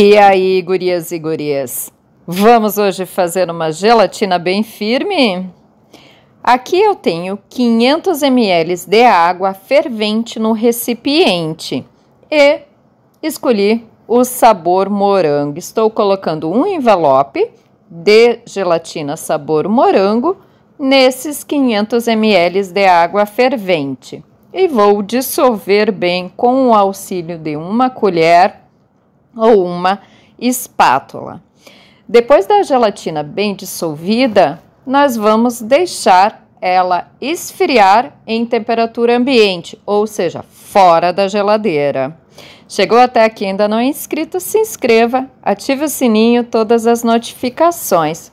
E aí, gurias e gurias? Vamos hoje fazer uma gelatina bem firme? Aqui eu tenho 500 ml de água fervente no recipiente e escolhi o sabor morango. Estou colocando um envelope de gelatina sabor morango nesses 500 ml de água fervente e vou dissolver bem com o auxílio de uma colher ou uma espátula. Depois da gelatina bem dissolvida, nós vamos deixar ela esfriar em temperatura ambiente, ou seja, fora da geladeira. Chegou até aqui ainda não é inscrito? Se inscreva, ative o sininho, todas as notificações.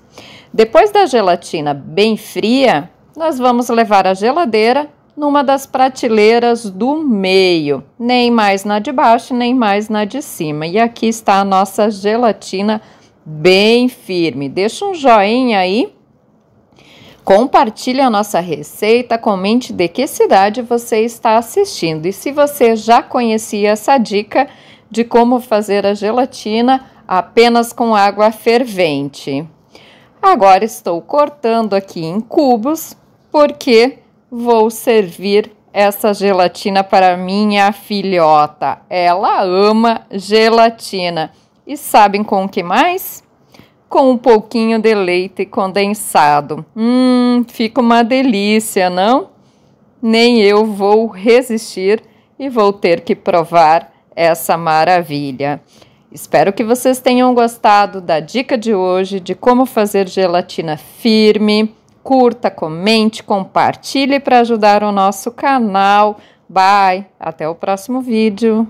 Depois da gelatina bem fria, nós vamos levar a geladeira numa das prateleiras do meio, nem mais na de baixo, nem mais na de cima. E aqui está a nossa gelatina bem firme. Deixa um joinha aí. Compartilhe a nossa receita, comente de que cidade você está assistindo. E se você já conhecia essa dica de como fazer a gelatina apenas com água fervente. Agora estou cortando aqui em cubos, porque vou servir essa gelatina para minha filhota. Ela ama gelatina. E sabem com o que mais? Com um pouquinho de leite condensado. Hum, fica uma delícia, não? Nem eu vou resistir e vou ter que provar essa maravilha. Espero que vocês tenham gostado da dica de hoje de como fazer gelatina firme curta, comente, compartilhe para ajudar o nosso canal. Bye, até o próximo vídeo.